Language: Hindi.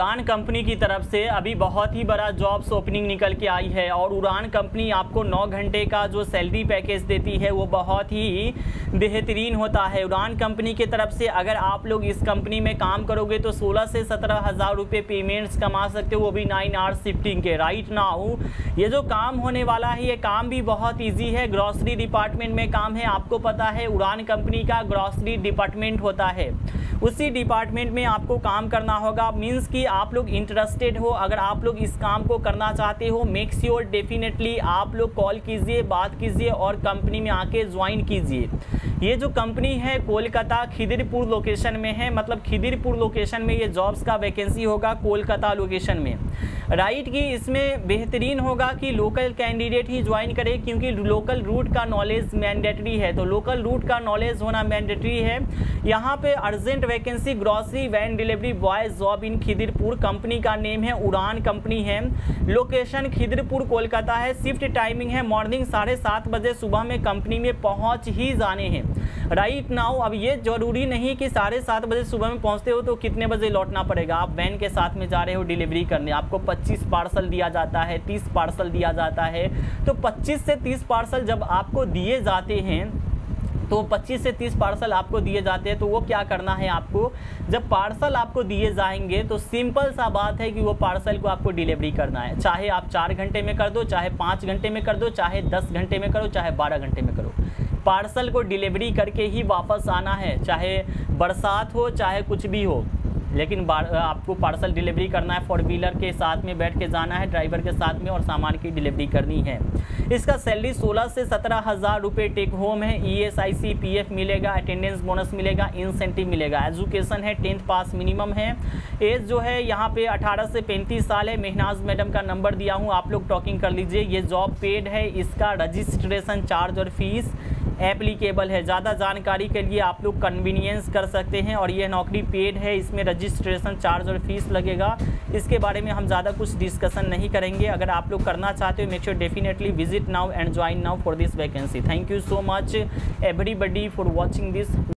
उड़ान कंपनी की तरफ़ से अभी बहुत ही बड़ा जॉब्स ओपनिंग निकल के आई है और उड़ान कंपनी आपको 9 घंटे का जो सैलरी पैकेज देती है, वो बहुत ही बेहतरीन होता है। उड़ान कंपनी की तरफ़ से अगर आप लोग इस कंपनी में काम करोगे तो 16 से सत्रह हज़ार रुपये पेमेंट्स कमा सकते हो, वो भी नाइन आवर्स शिफ्टिंग के। राइट नाउ ये जो काम होने वाला है, ये काम भी बहुत ईजी है। ग्रॉसरी डिपार्टमेंट में काम है, आपको पता है, उड़ान कंपनी का ग्रॉसरी डिपार्टमेंट होता है। उसी डिपार्टमेंट में आपको काम करना होगा। मीन्स कि आप लोग इंटरेस्टेड हो, अगर आप लोग इस काम को करना चाहते हो मेक श्योर डेफिनेटली आप लोग कॉल कीजिए, बात कीजिए और कंपनी में आके ज्वाइन कीजिए। ये जो कंपनी है कोलकाता खिदिरपुर लोकेशन में है। मतलब खिदिरपुर लोकेशन में ये जॉब्स का वैकेंसी होगा कोलकाता लोकेशन में। राइट कि इसमें बेहतरीन होगा कि लोकल कैंडिडेट ही ज्वाइन करे, क्योंकि लोकल रूट का नॉलेज मैंडेटरी है। तो लोकल रूट का नॉलेज होना मैंडेटरी है। यहाँ पे urgent vacancy grocery van delivery boy job in Khidirpur company का नेम है, उड़ान कंपनी है। लोकेशन खिदिरपुर, कोलकाता है। शिफ्ट टाइमिंग है मॉर्निंग साढ़े सात बजे सुबह में कंपनी में पहुँच ही जाने हैं। राइट नाउ अब ये ज़रूरी नहीं कि साढ़े सात बजे सुबह में पहुँचते हो तो कितने बजे लौटना पड़ेगा। आप वैन के साथ में जा रहे हो डिलीवरी करने। आपको 25 पार्सल दिया जाता है 30 पार्सल दिया जाता है। तो 25 से 30 पार्सल जब आपको दिए जाते हैं तो 25 से 30 पार्सल आपको दिए जाते हैं तो वो क्या करना है आपको? जब पार्सल आपको दिए जाएँगे तो सिंपल सा बात है कि वो पार्सल को आपको डिलीवरी करना है। चाहे आप चार घंटे में कर दो, चाहे पाँच घंटे में कर दो, चाहे दस घंटे में करो, चाहे बारह घंटे में करो। पार्सल को डिलीवरी करके ही वापस आना है, चाहे बरसात हो, चाहे कुछ भी हो। लेकिन आपको पार्सल डिलीवरी करना है फोर व्हीलर के साथ में बैठ के जाना है ड्राइवर के साथ में और सामान की डिलीवरी करनी है। इसका सैलरी 16 से सत्रह हज़ार रुपये टेक होम है E S I C P F मिलेगा अटेंडेंस बोनस मिलेगा इंसेंटिव मिलेगा। एजुकेशन है टेंथ पास मिनिमम है। एज जो है, यहाँ पे 18 से 35 साल है। मेहनाज मैडम का नंबर दिया हूँ, आप लोग टॉकिंग कर लीजिए। ये जॉब पेड है, इसका रजिस्ट्रेशन चार्ज और फ़ीस एप्लीकेबल है। ज़्यादा जानकारी के लिए आप लोग कन्वीनियंस कर सकते हैं और यह नौकरी पेड है, इसमें रजिस्ट्रेशन चार्ज और फ़ीस लगेगा। इसके बारे में हम ज़्यादा कुछ डिस्कशन नहीं करेंगे। अगर आप लोग करना चाहते हो make sure definitely visit now and join now for this vacancy thank you so much everybody for watching this